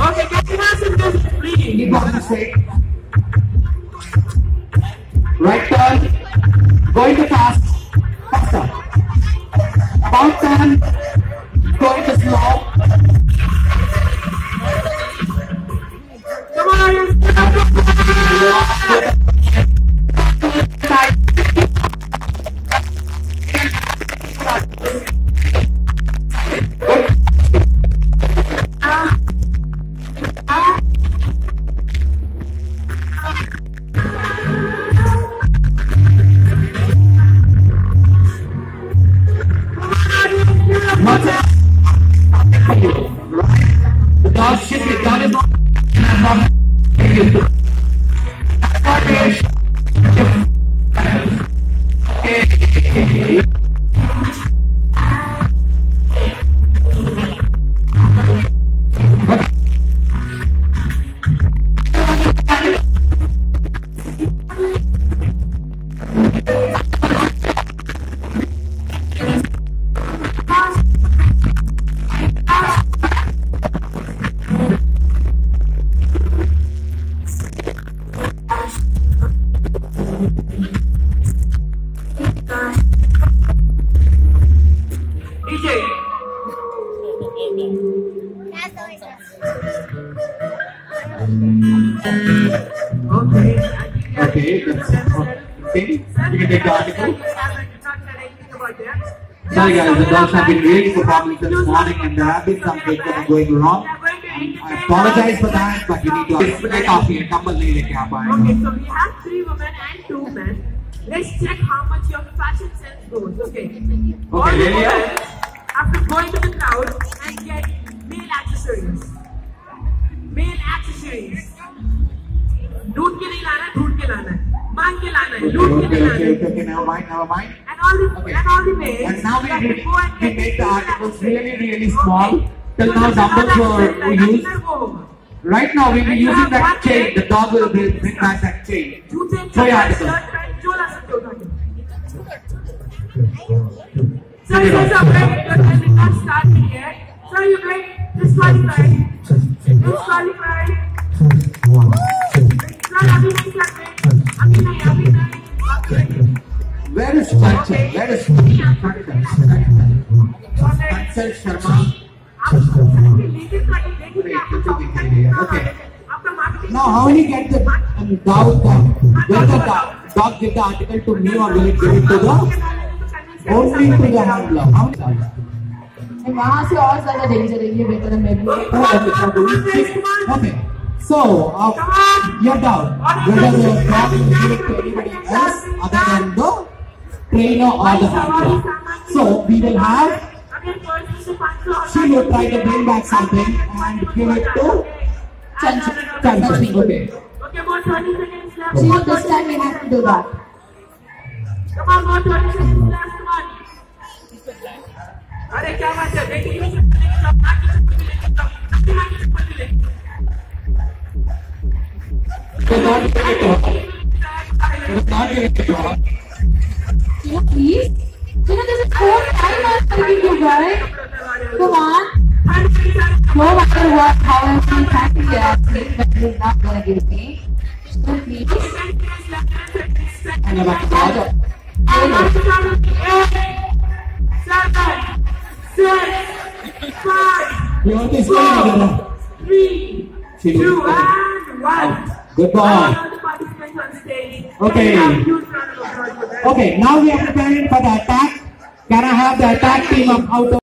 Okay, can have some music, please? Keep walking straight. Right turn. Going to fast. Faster. About turn. Going to slow. Thank it. Okay. Okay, okay. You can take the article. Sorry guys, the dogs have been really performing this morning and there have been some things that are going wrong. I apologize for that, but you need to take off here. Tumble nahi leke aap aaye. Okay, so we have three women and two men. Let's check how much your fashion sense goes. Okay. All Okay, the ready? women have to go into the crowd and get male accessories. Male accessories. ढूंढ के नहीं लाना है, ढूंढ के लाना है मांग के लाना है लूट के नहीं लाना okay, है okay, okay, never mind, never mind. and all the Okay. and all the males And now we, we, go and we make the articles really, really small. Till So now, how were used. Right now, we'll be And you using that one chain. The dog will bring bring back that chain. जूते Show your chappal, article. Shirt pant जो ला सकते हो उठा के Sit Sir, since our break has not started yet, sir, you break disqualified. Disqualified. Sir, नहीं, अभी नहीं. Where is Kanchan? Where is? Kanchan Sharma. है. Okay. है. Now, how will you get the um, dog? Um, will the dog, dog give the article to me or will it give it to the only to the handler? How? वहाँ से और ज़्यादा danger है ये better है मैं Oh, so uh, you're down. Whether the dog will to anybody else other than the trainer or the handler. So, we will have अगर person से 500 और She will try to bring back something and give it to Chanchan. Kanchan. Okay. Okay, about 30 seconds left. See, this time we have to do that. Come on, about 30 seconds left. अरे क्या बात है बेटी की चप्पल लेके जाओ, माँ की चप्पल लेके जाओ, अपनी माँ की चप्पल लेके give me. So please. And about the Leontis, go together. Three. Oh, good. Okay. Okay, now we are preparing for the attack. Can I have the attack team of auto? of